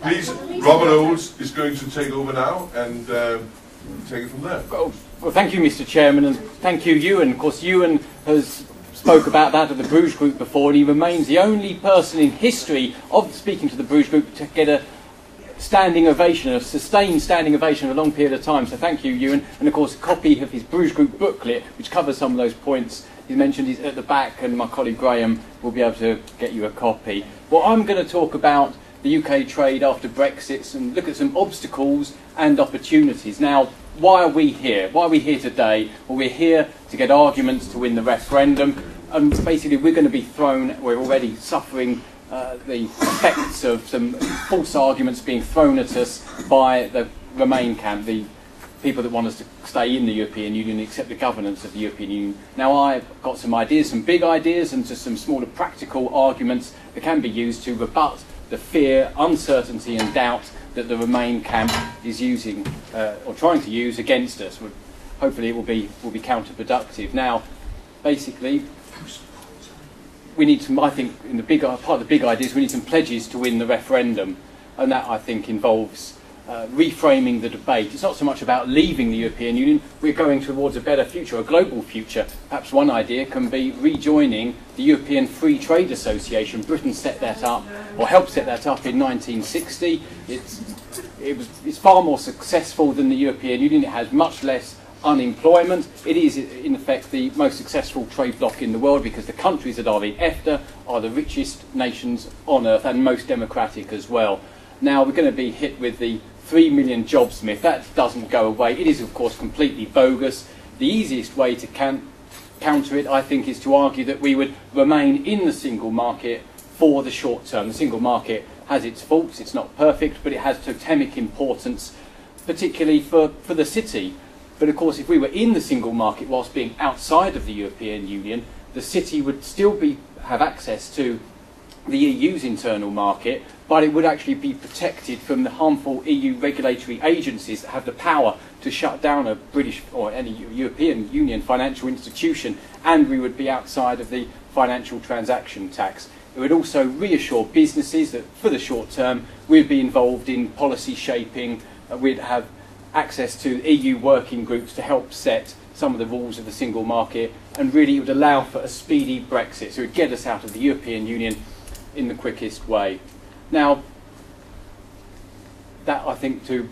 please, Robert Oulds is going to take over now and uh, take it from there. Well, well, thank you, Mr. Chairman, and thank you, Ewan. Of course, Ewan has spoke about that at the Bruges Group before, and he remains the only person in history of speaking to the Bruges Group to get a standing ovation, a sustained standing ovation for a long period of time. So thank you, Ewan. And of course, a copy of his Bruges Group booklet, which covers some of those points he mentioned, is at the back, and my colleague Graham will be able to get you a copy. What I'm going to talk about the UK trade after Brexit and look at some obstacles and opportunities. Now, why are we here? Why are we here today? Well, we're here to get arguments to win the referendum. And basically, we're going to be thrown, we're already suffering uh, the effects of some false arguments being thrown at us by the Remain camp, the people that want us to stay in the European Union accept the governance of the European Union. Now, I've got some ideas, some big ideas, and just some smaller practical arguments that can be used to rebut the fear, uncertainty, and doubt that the Remain camp is using uh, or trying to use against us. Hopefully, it will be will be counterproductive. Now, basically, we need some. I think in the big part of the big ideas, we need some pledges to win the referendum, and that I think involves. Uh, reframing the debate. It's not so much about leaving the European Union, we're going towards a better future, a global future. Perhaps one idea can be rejoining the European Free Trade Association. Britain set that up, or helped set that up in 1960. It's, it was, it's far more successful than the European Union. It has much less unemployment. It is, in effect, the most successful trade bloc in the world because the countries that are in EFTA are the richest nations on earth and most democratic as well. Now, we're going to be hit with the 3 million jobs myth. That doesn't go away. It is, of course, completely bogus. The easiest way to counter it, I think, is to argue that we would remain in the single market for the short term. The single market has its faults, it's not perfect, but it has totemic importance, particularly for, for the city. But of course, if we were in the single market whilst being outside of the European Union, the city would still be, have access to the EU's internal market, but it would actually be protected from the harmful EU regulatory agencies that have the power to shut down a British or any European Union financial institution, and we would be outside of the financial transaction tax. It would also reassure businesses that for the short term we'd be involved in policy shaping, uh, we'd have access to EU working groups to help set some of the rules of the single market, and really it would allow for a speedy Brexit. So it would get us out of the European Union in the quickest way. Now, that I think to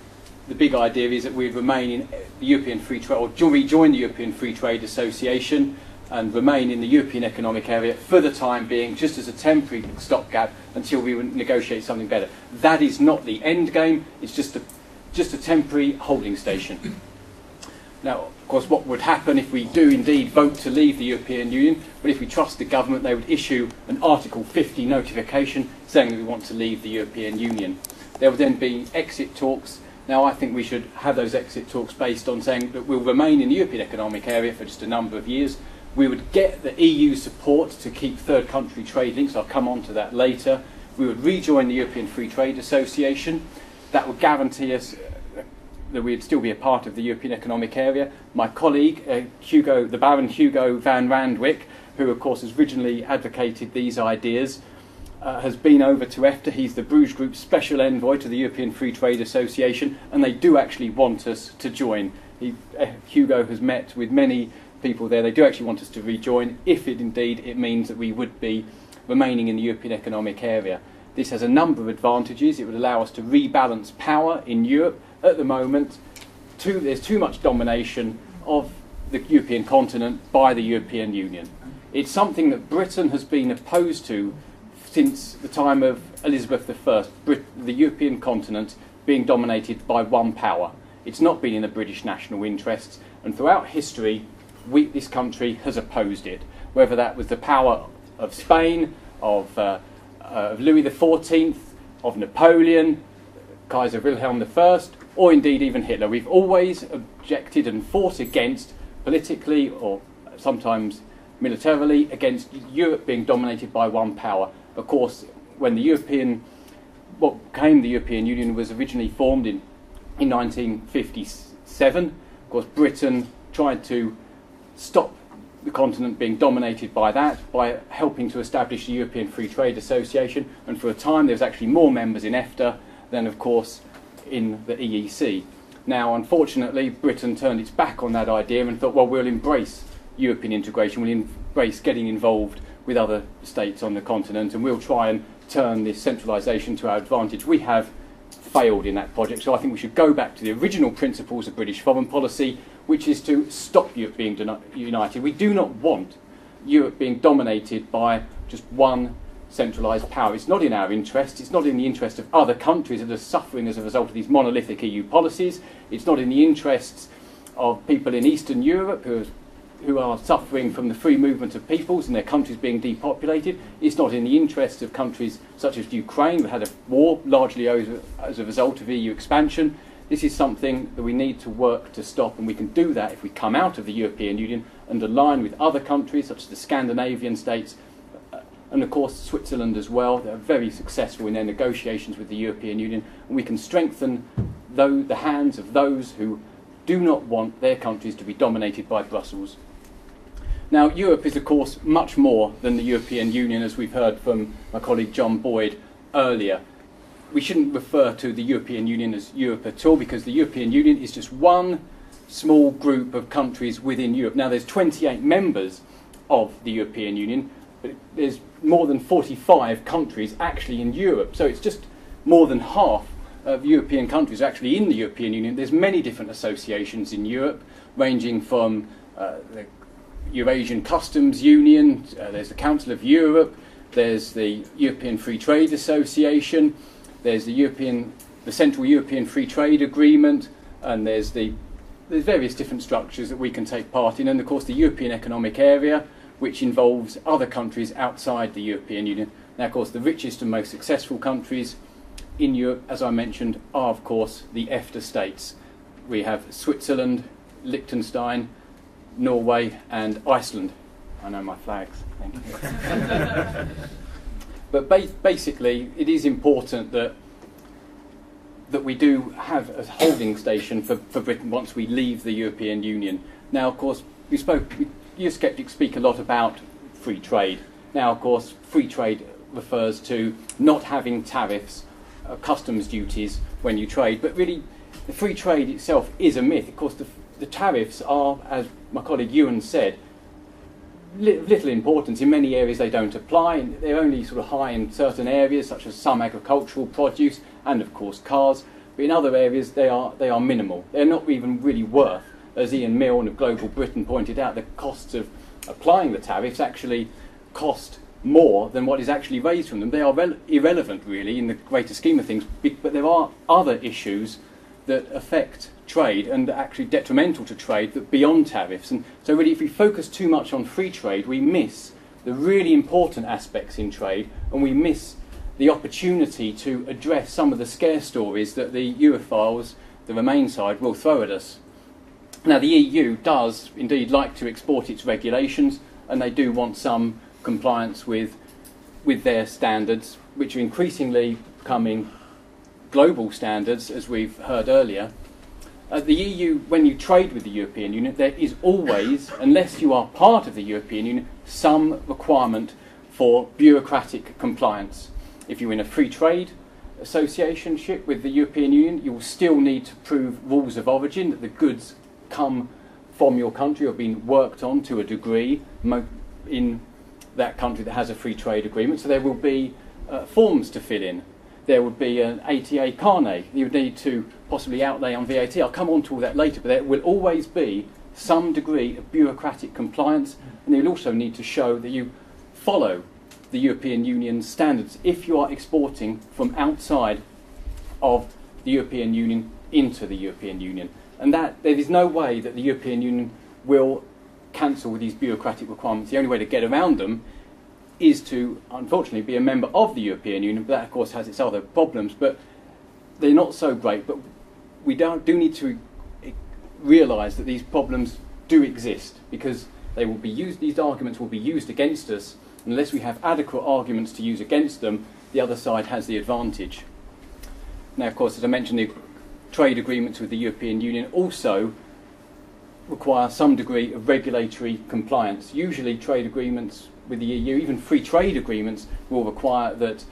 the big idea is that we remain in the European Free Trade, or rejoin the European Free Trade Association and remain in the European Economic Area for the time being, just as a temporary stopgap until we negotiate something better. That is not the end game, it's just a just a temporary holding station. Now, of course, what would happen if we do indeed vote to leave the European Union? But if we trust the government, they would issue an Article 50 notification saying we want to leave the European Union. There would then be exit talks. Now, I think we should have those exit talks based on saying that we'll remain in the European Economic Area for just a number of years. We would get the EU support to keep third country trade links. I'll come on to that later. We would rejoin the European Free Trade Association that would guarantee us that we'd still be a part of the European Economic Area. My colleague, uh, Hugo, the Baron Hugo van Randwyck, who of course has originally advocated these ideas, uh, has been over to EFTA. He's the Bruges Group special envoy to the European Free Trade Association, and they do actually want us to join. He, uh, Hugo has met with many people there. They do actually want us to rejoin, if it indeed it means that we would be remaining in the European Economic Area. This has a number of advantages. It would allow us to rebalance power in Europe. At the moment, too, there's too much domination of the European continent by the European Union. It's something that Britain has been opposed to since the time of Elizabeth I, Brit the European continent being dominated by one power. It's not been in the British national interests, and throughout history, we, this country has opposed it, whether that was the power of Spain, of uh, Uh, of Louis XIV, of Napoleon, Kaiser Wilhelm I, or indeed even Hitler. We've always objected and fought against, politically or sometimes militarily, against Europe being dominated by one power. Of course, when the European, what became the European Union was originally formed in, in 1957, of course, Britain tried to stop the continent being dominated by that, by helping to establish the European Free Trade Association. And for a time, there was actually more members in EFTA than, of course, in the EEC. Now, unfortunately, Britain turned its back on that idea and thought, well, we'll embrace European integration, we'll embrace getting involved with other states on the continent, and we'll try and turn this centralisation to our advantage. We have failed in that project, so I think we should go back to the original principles of British foreign policy, which is to stop Europe being united. We do not want Europe being dominated by just one centralised power. It's not in our interest. It's not in the interest of other countries that are suffering as a result of these monolithic EU policies. It's not in the interests of people in Eastern Europe who are, who are suffering from the free movement of peoples and their countries being depopulated. It's not in the interests of countries such as Ukraine that had a war largely as a result of EU expansion. This is something that we need to work to stop, and we can do that if we come out of the European Union and align with other countries such as the Scandinavian states uh, and of course Switzerland as well. They're very successful in their negotiations with the European Union, and we can strengthen though, the hands of those who do not want their countries to be dominated by Brussels. Now, Europe is, of course, much more than the European Union, as we've heard from my colleague John Boyd earlier. We shouldn't refer to the European Union as Europe at all, because the European Union is just one small group of countries within Europe. Now, there's 28 members of the European Union, but there's more than 45 countries actually in Europe. So it's just more than half of European countries actually in the European Union. There's many different associations in Europe, ranging from uh, the Eurasian Customs Union, uh, there's the Council of Europe, there's the European Free Trade Association, there's the European, the Central European Free Trade Agreement, and there's the there's various different structures that we can take part in, and of course the European Economic Area, which involves other countries outside the European Union. Now, of course, the richest and most successful countries in Europe, as I mentioned, are, of course, the EFTA states. We have Switzerland, Liechtenstein, Norway, and Iceland. I know my flags. Thank you. but ba basically, it is important that that we do have a holding station for, for Britain once we leave the European Union. Now, of course, we spoke, Eurosceptics speak a lot about free trade. Now, of course, free trade refers to not having tariffs, uh, customs duties when you trade, but really the free trade itself is a myth. Of course, the, the tariffs are, as my colleague Ewan said, li little importance. In many areas they don't apply. They're only sort of high in certain areas, such as some agricultural produce and, of course, cars. But in other areas, they are, they are minimal. They're not even really worth as Ian Milne of Global Britain pointed out, the costs of applying the tariffs actually cost more than what is actually raised from them. They are irrelevant, really, in the greater scheme of things, but there are other issues that affect trade and are actually detrimental to trade that beyond tariffs. And so, really, if we focus too much on free trade, we miss the really important aspects in trade and we miss the opportunity to address some of the scare stories that the Europhiles, the Remain side, will throw at us. Now, the EU does indeed like to export its regulations, and they do want some compliance with, with their standards, which are increasingly becoming global standards, as we've heard earlier. Uh, the EU, when you trade with the European Union, there is always, unless you are part of the European Union, some requirement for bureaucratic compliance. If you're in a free trade associationship with the European Union, you will still need to prove rules of origin, that the goods come from your country or been worked on to a degree in that country that has a free trade agreement. So there will be uh, forms to fill in. There would be an ATA carnet. You would need to possibly outlay on VAT. I'll come on to all that later, but there will always be some degree of bureaucratic compliance, and you'll also need to show that you follow the European Union standards if you are exporting from outside of the European Union into the European Union and that there is no way that the European Union will cancel these bureaucratic requirements. The only way to get around them is to, unfortunately, be a member of the European Union. But that, of course, has its other problems. But they're not so great. But we do need to realise that these problems do exist because they will be used. These arguments will be used against us unless we have adequate arguments to use against them. The other side has the advantage. Now, of course, as I mentioned, the trade agreements with the European Union also require some degree of regulatory compliance. Usually trade agreements with the EU, even free trade agreements, will require that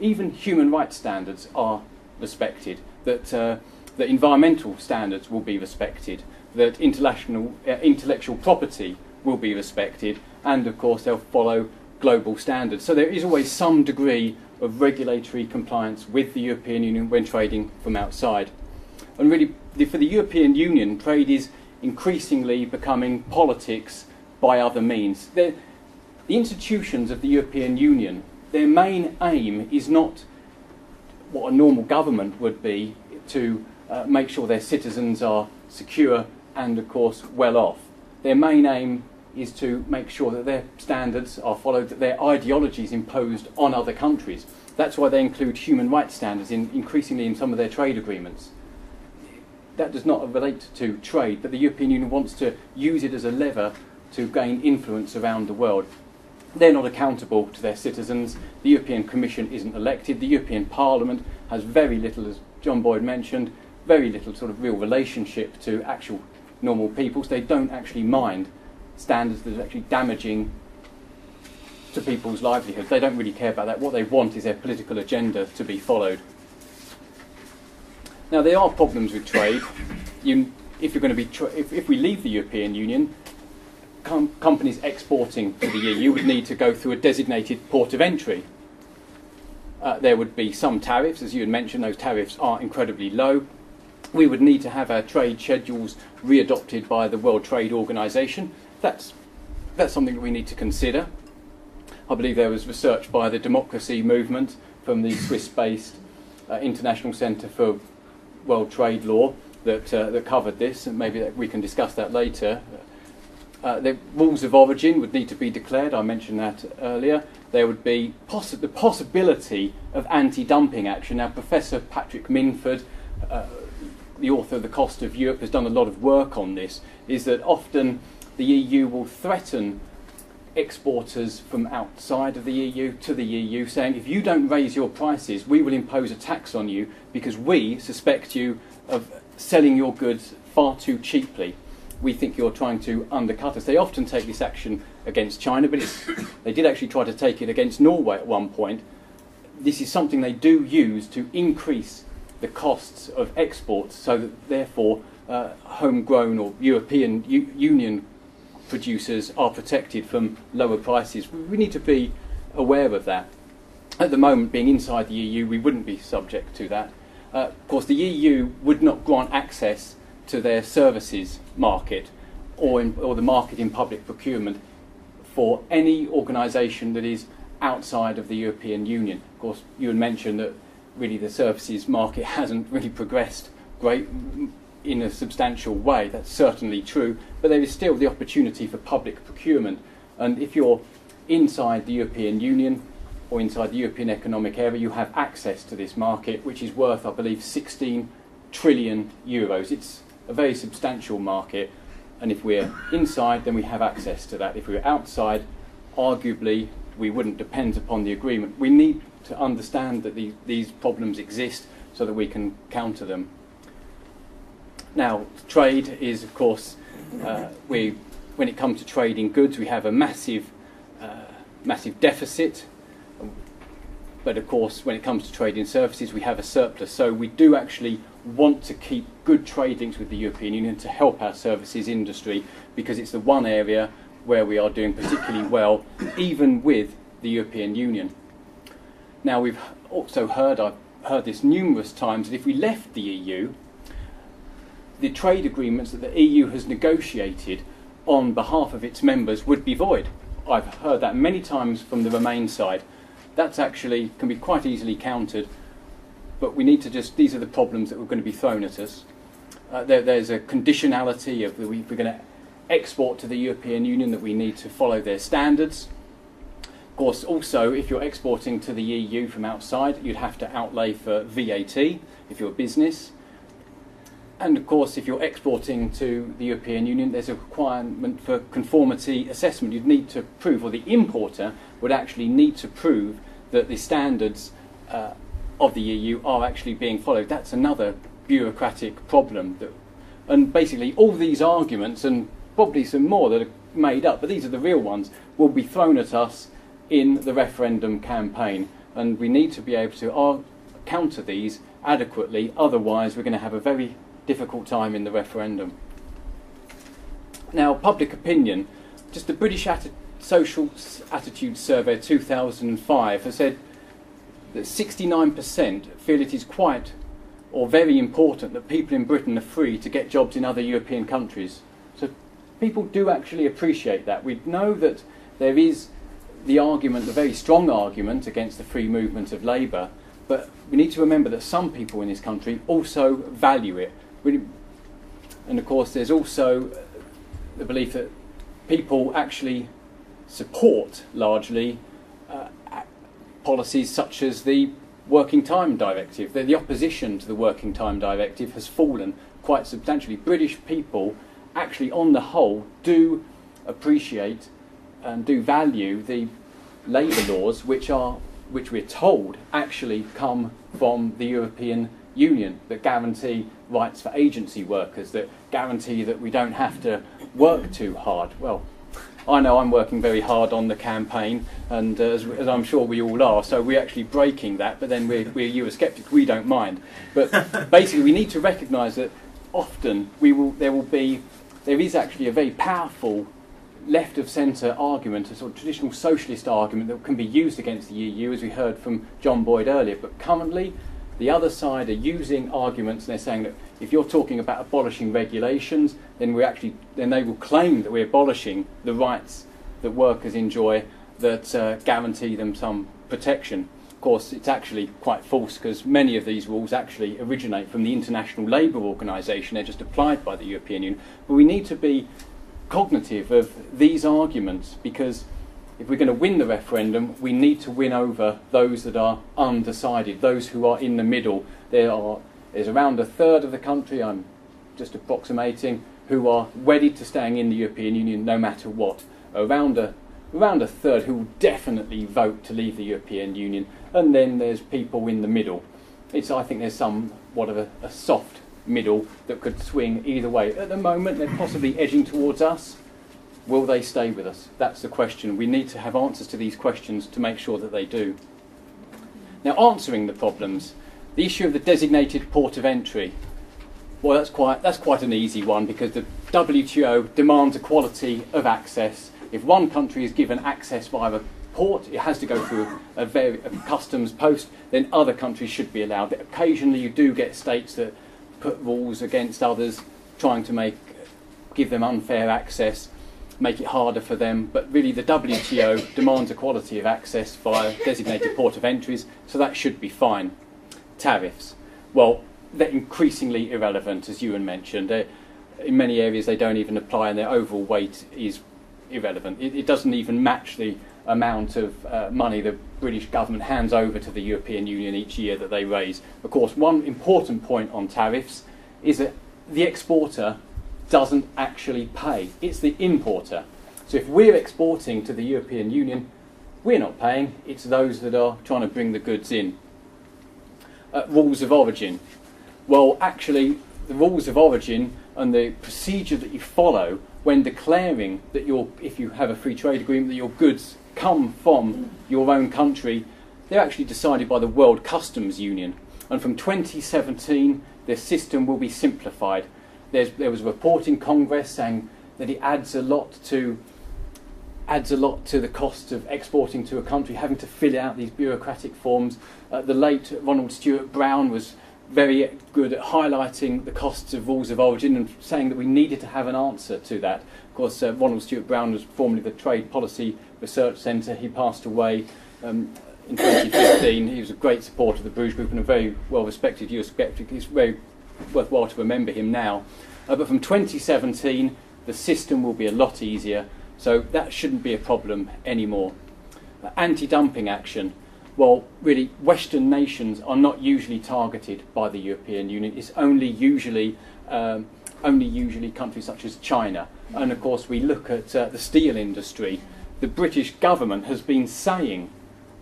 even human rights standards are respected, that, uh, that environmental standards will be respected, that intellectual, uh, intellectual property will be respected, and of course they'll follow global standards. So there is always some degree of regulatory compliance with the European Union when trading from outside. And really, for the European Union, trade is increasingly becoming politics by other means. They're, the institutions of the European Union, their main aim is not what a normal government would be to uh, make sure their citizens are secure and, of course, well off. Their main aim is to make sure that their standards are followed, that their ideologies imposed on other countries. That's why they include human rights standards in, increasingly in some of their trade agreements. That does not relate to trade, but the European Union wants to use it as a lever to gain influence around the world. They're not accountable to their citizens. The European Commission isn't elected. The European Parliament has very little, as John Boyd mentioned, very little sort of real relationship to actual normal peoples. They don't actually mind standards that are actually damaging to people's livelihoods. They don't really care about that. What they want is their political agenda to be followed. Now, there are problems with trade. You, if, you're going to be if, if we leave the European Union, com- companies exporting to the EU would need to go through a designated port of entry. Uh, there would be some tariffs, as you had mentioned, those tariffs are incredibly low. We would need to have our trade schedules readopted by the World Trade Organization. That's, that's something that we need to consider. I believe there was research by the Democracy Movement from the Swiss based uh, International Centre for World Trade Law that, uh, that covered this, and maybe we can discuss that later. Uh, the rules of origin would need to be declared. I mentioned that earlier. There would be poss- the possibility of anti-dumping action. Now, Professor Patrick Minford, uh, the author of The Cost of Europe, has done a lot of work on this. Is that often the EU will threaten exporters from outside of the EU to the EU, saying if you don't raise your prices, we will impose a tax on you because we suspect you of selling your goods far too cheaply we think you're trying to undercut us. They often take this action against China, but they did actually try to take it against Norway at one point. This is something they do use to increase the costs of exports so that therefore uh, homegrown or European U- Union producers are protected from lower prices. We need to be aware of that. At the moment, being inside the EU, we wouldn't be subject to that. Uh, of course, the EU would not grant access to their services market or, in, or the market in public procurement for any organisation that is outside of the European Union. Of course, you had mentioned that really the services market hasn't really progressed great in a substantial way. That's certainly true, but there is still the opportunity for public procurement. And if you're inside the European Union or inside the European Economic Area, you have access to this market, which is worth, I believe, 16 trillion euros. It's a very substantial market, and if we're inside, then we have access to that. If we're outside, arguably, we wouldn't depend upon the agreement. We need to understand that the, these problems exist so that we can counter them. Now, trade is, of course, uh, we, when it comes to trading goods, we have a massive, uh, massive deficit. But of course, when it comes to trading services, we have a surplus. So we do actually want to keep good trade links with the European Union to help our services industry because it's the one area where we are doing particularly well, even with the European Union. Now, we've also heard, I've heard this numerous times, that if we left the EU, the trade agreements that the EU has negotiated on behalf of its members would be void. I've heard that many times from the Remain side. That's actually can be quite easily countered but we need to just, these are the problems that are going to be thrown at us. Uh, there, there's a conditionality of, we, we're going to export to the European Union that we need to follow their standards. Of course, also, if you're exporting to the EU from outside, you'd have to outlay for VAT if you're a business. And of course, if you're exporting to the European Union, there's a requirement for conformity assessment. You'd need to prove, or the importer would actually need to prove that the standards uh, of the EU are actually being followed. That's another bureaucratic problem. That, and basically, all these arguments, and probably some more that are made up, but these are the real ones, will be thrown at us in the referendum campaign. And we need to be able to ar- counter these adequately, otherwise, we're going to have a very difficult time in the referendum. Now, public opinion, just the British Social Attitude Survey 2005 has said that 69% feel it is quite or very important that people in Britain are free to get jobs in other European countries. So people do actually appreciate that. We know that there is the argument, the very strong argument against the free movement of labour, but we need to remember that some people in this country also value it. And of course, there's also the belief that people actually support largely uh, policies such as the Working Time Directive. The, the opposition to the Working Time Directive has fallen quite substantially. British people, actually, on the whole, do appreciate and do value the labour laws which are which we're told actually come from the European Union that guarantee rights for agency workers, that guarantee that we don't have to work too hard. Well, I know I'm working very hard on the campaign, and uh, as, as, I'm sure we all are, so we're actually breaking that, but then we're, we're Eurosceptics, we don't mind. But basically, we need to recognise that often we will, there will be, there is actually a very powerful left of centre argument, a sort of traditional socialist argument that can be used against the EU, as we heard from John Boyd earlier. But currently, the other side are using arguments, and they're saying that if you're talking about abolishing regulations, then we actually then they will claim that we're abolishing the rights that workers enjoy that uh, guarantee them some protection. Of course, it's actually quite false because many of these rules actually originate from the International Labour Organization. They're just applied by the European Union. But we need to be cognitive of these arguments because if we're going to win the referendum, we need to win over those that are undecided, those who are in the middle. There are there's around a third of the country, I'm just approximating, who are wedded to staying in the European Union no matter what. Around a around a third who will definitely vote to leave the European Union, and then there's people in the middle. It's I think there's some what of a, a soft middle that could swing either way. At the moment, they're possibly edging towards us. Will they stay with us? That's the question. We need to have answers to these questions to make sure that they do. Now, answering the problems, the issue of the designated port of entry. Well, that's quite, that's quite an easy one because the WTO demands equality of access. If one country is given access via a port, it has to go through a, very, a customs post, then other countries should be allowed. Occasionally, you do get states that put rules against others, trying to make give them unfair access, make it harder for them. But really, the WTO demands equality of access via designated port of entries, so that should be fine. Tariffs, well, they're increasingly irrelevant, as Ewan mentioned. They're, in many areas, they don't even apply, and their overall weight is irrelevant. It, it doesn't even match the amount of uh, money the British government hands over to the European Union each year that they raise. Of course, one important point on tariffs is that the exporter doesn't actually pay, it's the importer. So if we're exporting to the European Union, we're not paying, it's those that are trying to bring the goods in. Uh, rules of origin. Well, actually, the rules of origin and the procedure that you follow when declaring that your, if you have a free trade agreement, that your goods come from your own country, they're actually decided by the World Customs Union. And from 2017, the system will be simplified. There's, there was a report in Congress saying that it adds a lot to adds a lot to the cost of exporting to a country, having to fill out these bureaucratic forms. Uh, the late Ronald Stewart-Brown was very good at highlighting the costs of rules of origin and saying that we needed to have an answer to that. Of course, uh, Ronald Stewart-Brown was formerly the Trade Policy Research Centre. He passed away um, in 2015. He was a great supporter of the Bruges Group and a very well respected Eurosceptic. It's very worthwhile to remember him now. Uh, but from 2017, the system will be a lot easier, so that shouldn't be a problem anymore. Uh, Anti dumping action. Well, really, Western nations are not usually targeted by the European Union. It's only usually um, only usually countries such as China. And of course, we look at uh, the steel industry the British government has been saying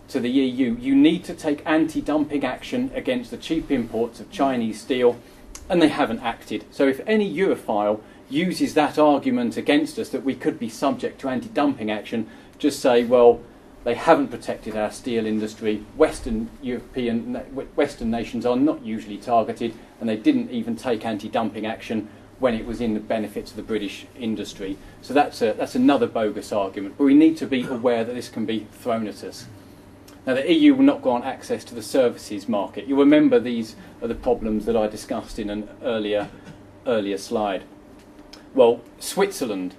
to the EU, you need to take anti dumping action against the cheap imports of Chinese steel, and they haven't acted. So if any Europhile uses that argument against us that we could be subject to anti dumping action, just say, well, They haven't protected our steel industry. Western European, Western nations are not usually targeted, and they didn't even take anti-dumping action when it was in the benefits of the British industry. So that's, a, that's another bogus argument. But we need to be aware that this can be thrown at us. Now, the EU will not grant access to the services market. You remember these are the problems that I discussed in an earlier, earlier slide. Well, Switzerland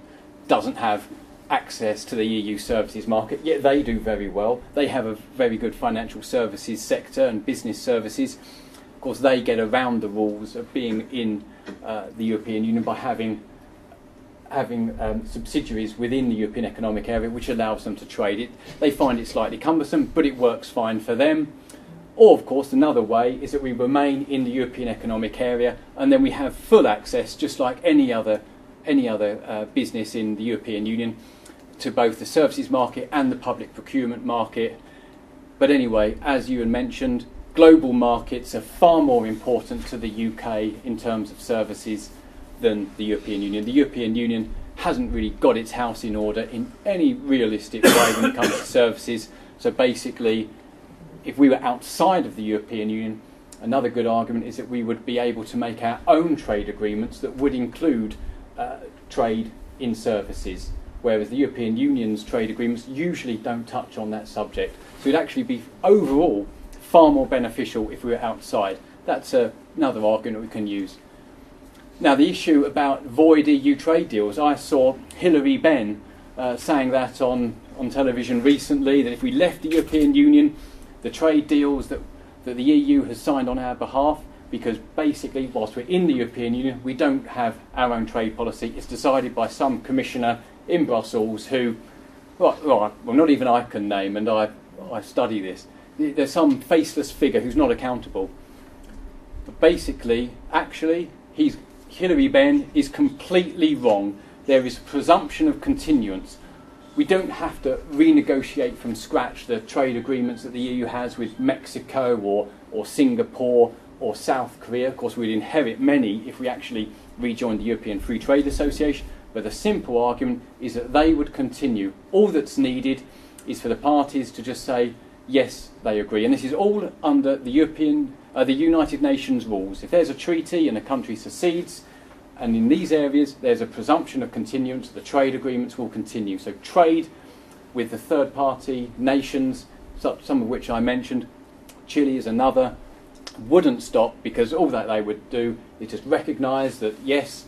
doesn't have access to the EU services market, yet they do very well. They have a very good financial services sector and business services. Of course, they get around the rules of being in uh, the European Union by having having um, subsidiaries within the European Economic Area, which allows them to trade it. They find it slightly cumbersome, but it works fine for them. Or, of course, another way is that we remain in the European Economic Area, and then we have full access, just like any other any other uh, business in the European Union, to both the services market and the public procurement market. But anyway, as you mentioned, global markets are far more important to the UK in terms of services than the European Union. The European Union hasn't really got its house in order in any realistic way when it comes to services. So basically, if we were outside of the European Union, another good argument is that we would be able to make our own trade agreements that would include uh, trade in services, whereas the European Union's trade agreements usually don't touch on that subject. So it'd actually be overall far more beneficial if we were outside. That's uh, another argument we can use. Now, the issue about void EU trade deals, I saw Hilary Benn uh, saying that on, on television recently that if we left the European Union, the trade deals that, that the EU has signed on our behalf, because basically, whilst we're in the European Union, we don't have our own trade policy. It's decided by some commissioner in Brussels who, well, well not even I can name, and I, I study this. There's some faceless figure who's not accountable. But basically, actually, he's Hilary Benn is completely wrong. There is presumption of continuance. We don't have to renegotiate from scratch the trade agreements that the EU has with Mexico or, or Singapore or South Korea. Of course, we'd inherit many if we actually rejoined the European Free Trade Association. But the simple argument is that they would continue. All that's needed is for the parties to just say, yes, they agree. And this is all under the European uh, the United Nations rules. If there's a treaty and a country secedes, and in these areas there's a presumption of continuance, the trade agreements will continue. So trade with the third party nations, some of which I mentioned, Chile is another, wouldn't stop because all that they would do is just recognise that yes,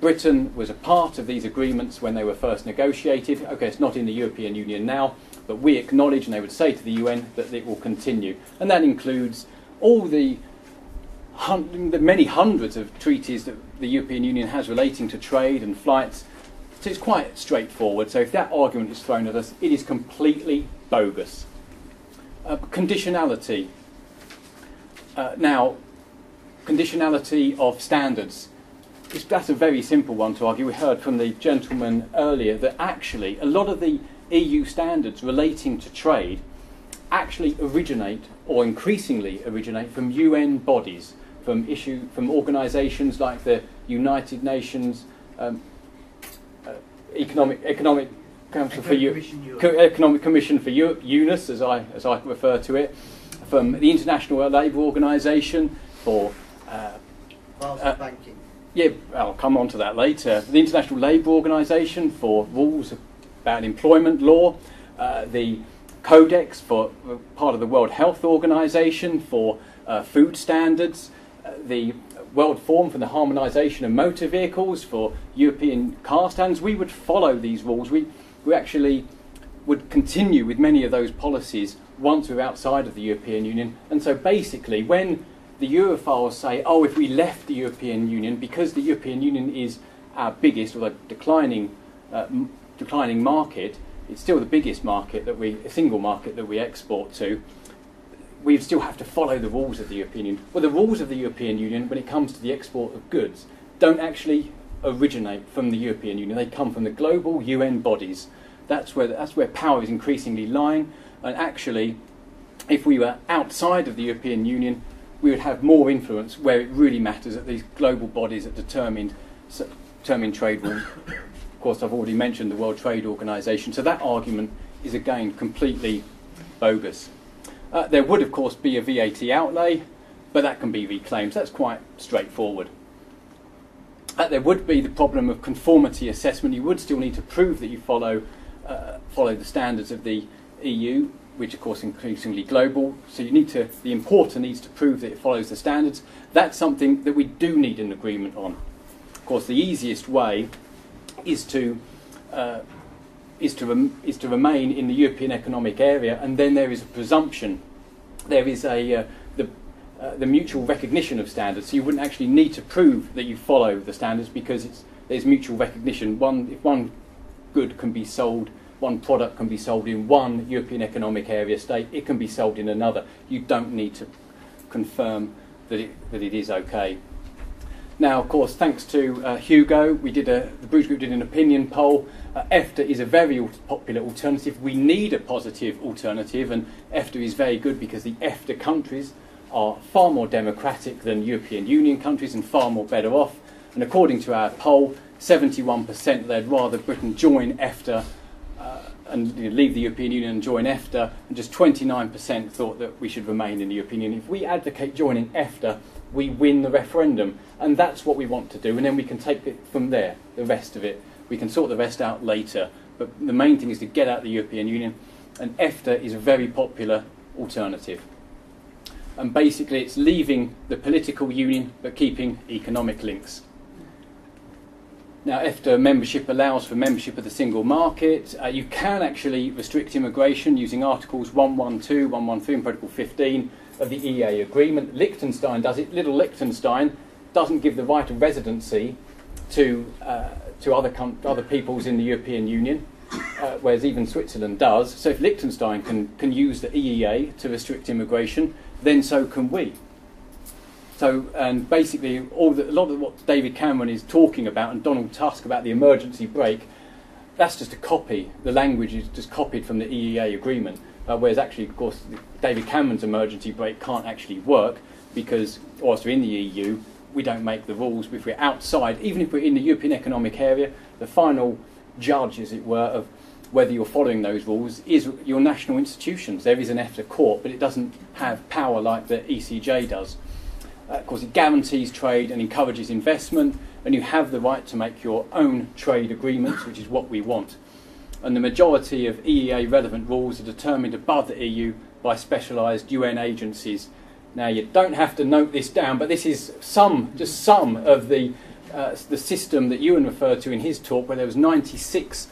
Britain was a part of these agreements when they were first negotiated. Okay, it's not in the European Union now, but we acknowledge, and they would say to the UN, that it will continue. And that includes all the, hun- the many hundreds of treaties that the European Union has relating to trade and flights. So it's quite straightforward. So if that argument is thrown at us, it is completely bogus. Uh, conditionality. Uh, now, conditionality of standards. That's a very simple one to argue. We heard from the gentleman earlier that actually a lot of the EU standards relating to trade actually originate, or increasingly originate, from UN bodies, from issue, from organisations like the United Nations um, uh, Economic Economic Council for Europe, Co- Economic Commission for Europe, UNECE, as I as I refer to it, from the International Labour Organisation for. Uh, uh, banking. Yeah, I'll come on to that later. The International Labour Organisation for rules about employment law, uh, the Codex for uh, part of the World Health Organization for uh, food standards, uh, the World Forum for the Harmonization of Motor Vehicles for European car standards. We would follow these rules. We, we actually would continue with many of those policies once we we're outside of the European Union. And so basically, when the Europhiles say, oh, if we left the European Union, because the European Union is our biggest or declining, uh, declining market, it's still the biggest market that we, a single market that we export to. We still have to follow the rules of the European Union. Well, the rules of the European Union, when it comes to the export of goods, don't actually originate from the European Union. They come from the global UN bodies. That's where, that's where power is increasingly lying. And actually, if we were outside of the European Union, we would have more influence where it really matters at these global bodies that determine, determine trade rules course, I've already mentioned the World Trade Organization. So that argument is again completely bogus. Uh, there would, of course, be a VAT outlay, but that can be reclaimed. So that's quite straightforward. Uh, there would be the problem of conformity assessment. You would still need to prove that you follow, uh, follow the standards of the EU, which of course increasingly global. So you need to, the importer needs to prove that it follows the standards. That's something that we do need an agreement on. Of course, the easiest way is to uh, is to rem- is to remain in the European Economic Area, and then there is a presumption. There is a uh, the uh, the mutual recognition of standards. So you wouldn't actually need to prove that you follow the standards because it's there's mutual recognition. One if one good can be sold, one product can be sold in one European Economic Area state, it can be sold in another. You don't need to confirm that it that it is okay. Now, of course, thanks to uh, Hugo, we did a, the Bruges Group did an opinion poll. Uh, EFTA is a very popular alternative. We need a positive alternative, and EFTA is very good because the EFTA countries are far more democratic than European Union countries and far more better off. And according to our poll, 71% they'd rather Britain join EFTA and you know, leave the European Union and join EFTA, and just 29% thought that we should remain in the European Union. If we advocate joining EFTA, we win the referendum. And that's what we want to do. And then we can take it from there, the rest of it. We can sort the rest out later. But the main thing is to get out of the European Union. And EFTA is a very popular alternative. And basically, it's leaving the political union but keeping economic links. Now, EFTA membership allows for membership of the single market. Uh, you can actually restrict immigration using Articles 112, 113, and Protocol 15 of the EEA agreement. Liechtenstein does it. Little Liechtenstein doesn't give the right of residency to, uh, to other, other peoples in the European Union, uh, whereas even Switzerland does. So if Liechtenstein can, can use the EEA to restrict immigration, then so can we. So, and basically, all the, a lot of what David Cameron is talking about and Donald Tusk about the emergency brake, that's just a copy. The language is just copied from the EEA agreement. Uh, whereas actually, of course, David Cameron's emergency brake can't actually work because, whilst we're in the EU, we don't make the rules. If we're outside, even if we're in the European Economic Area, the final judge, as it were, of whether you're following those rules is your national institutions. There is an EFTA court, but it doesn't have power like the ECJ does. Uh, of course, it guarantees trade and encourages investment, and you have the right to make your own trade agreements, which is what we want. And the majority of EEA relevant rules are determined above the EU by specialised UN agencies now you don't have to note this down, but this is some, just some of the, uh, the system that Ewan referred to in his talk, where there was 96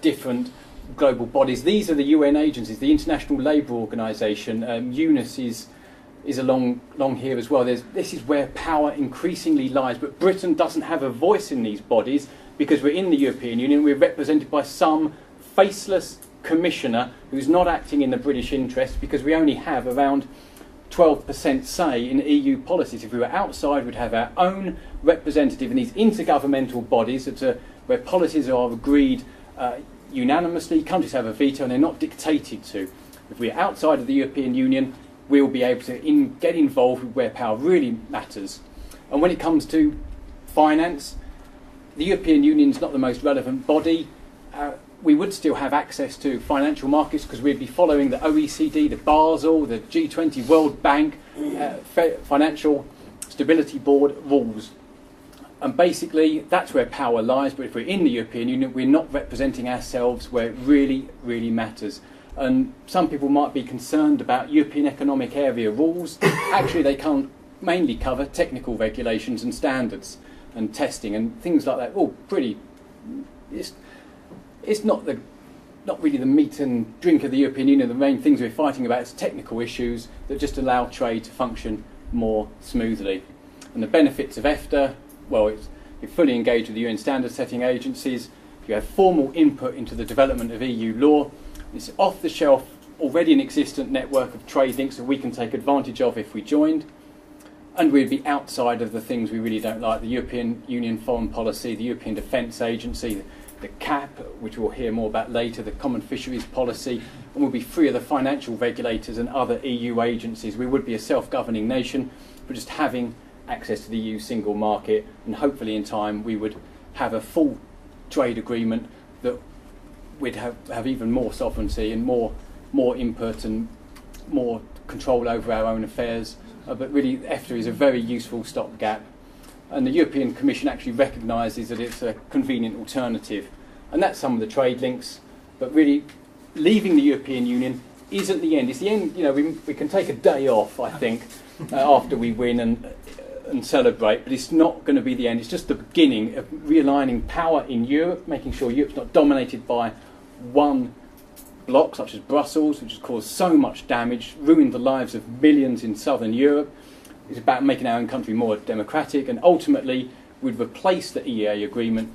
different global bodies. These are the UN agencies, the International Labour Organization, um, UNECE is, along, along here as well. There's, this is where power increasingly lies, but Britain doesn't have a voice in these bodies because we're in the European Union. We're represented by some faceless commissioner who's not acting in the British interest because we only have around 12% say in EU policies. If we were outside, we'd have our own representative in these intergovernmental bodies that are, where policies are agreed uh, unanimously. Countries have a veto and they're not dictated to. If we're outside of the European Union, we'll be able to in, get involved with where power really matters. And when it comes to finance, the European Union is not the most relevant body. Uh, we would still have access to financial markets because we'd be following the OECD, the Basel, the G20, World Bank, uh, Financial Stability Board rules. And basically, that's where power lies. But if we're in the European Union, we're not representing ourselves where it really, really matters. And some people might be concerned about European Economic Area rules. Actually, they can't mainly cover technical regulations and standards and testing and things like that. Oh, pretty. It's, it's not the not really the meat and drink of the European Union. The main things we're fighting about is technical issues that just allow trade to function more smoothly. And the benefits of EFTA, well, it's, you're fully engaged with the UN standard setting agencies, you have formal input into the development of EU law, it's off the shelf, already an existent network of trade links that we can take advantage of if we joined. And we'd be outside of the things we really don't like the European Union foreign policy, the European Defence Agency, the CAP, which we'll hear more about later, the Common Fisheries Policy, and we'll be free of the financial regulators and other EU agencies. We would be a self governing nation, but just having access to the EU single market, and hopefully in time we would have a full trade agreement we'd have, have even more sovereignty and more, more input and more control over our own affairs. Uh, but really, EFTA is a very useful stopgap. And the European Commission actually recognises that it's a convenient alternative. And that's some of the trade links. But really, leaving the European Union isn't the end. It's the end, you know, we, we can take a day off, I think, uh, after we win and, and celebrate, but it's not going to be the end. It's just the beginning of realigning power in Europe, making sure Europe's not dominated by one bloc, such as Brussels, which has caused so much damage, ruined the lives of millions in southern Europe. It's about making our own country more democratic, and ultimately, we'd replace the EEA agreement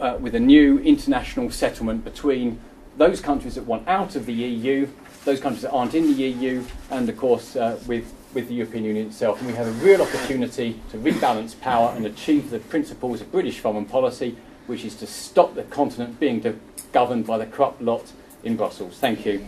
uh, with a new international settlement between those countries that want out of the EU, those countries that aren't in the EU, and of course uh, with, with the European Union itself. And we have a real opportunity to rebalance power and achieve the principles of British foreign policy, which is to stop the continent being governed by the corrupt lot in Brussels. Thank you.